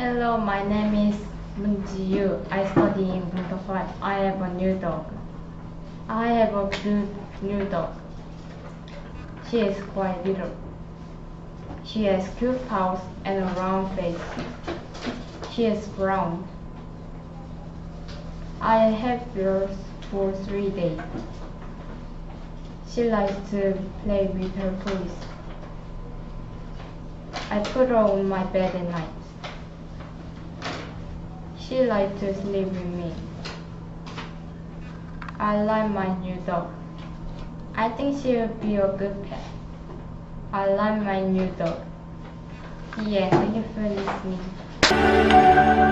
Hello, my name is Moon Ji-yu. I study in Bunta 5. I have a new dog. I have a blue new dog. She is quite little. She has cute paws and a round face. She is brown. I have her for three days. She likes to play with her toys. I put her on my bed at night. She likes to sleep with me. I like my new dog. I think she will be a good pet. I like my new dog. Yeah, thank you for listening.